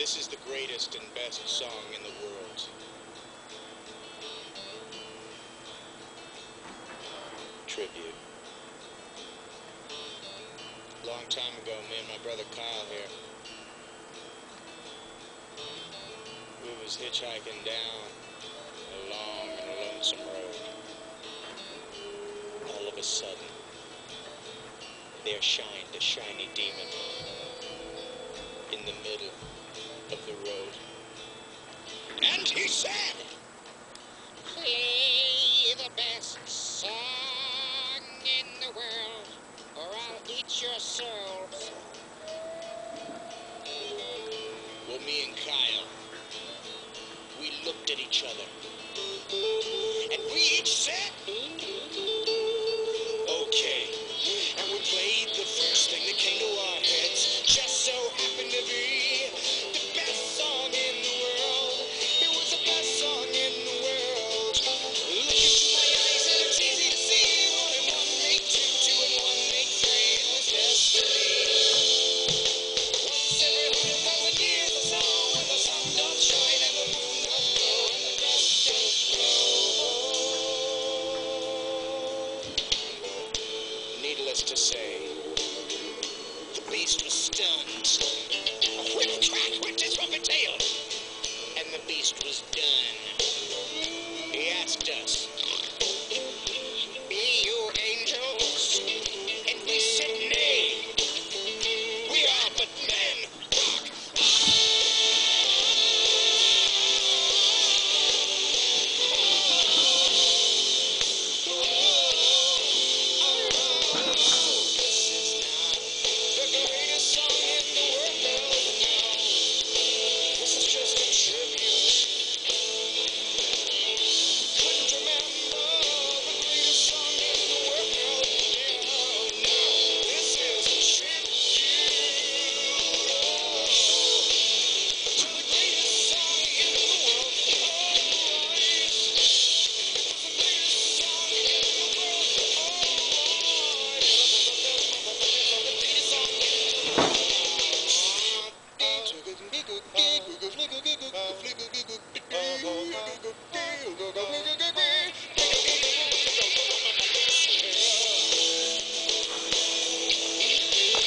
This is the greatest and best song in the world. Tribute. Long time ago, me and my brother Kyle here, we was hitchhiking down a long and lonesome road. All of a sudden, there shined a shiny demon in the middle of the road. And he said, Play the best song in the world, or I'll eat your souls. Well, me and Kyle, we looked at each other, and we each said, Needless to say,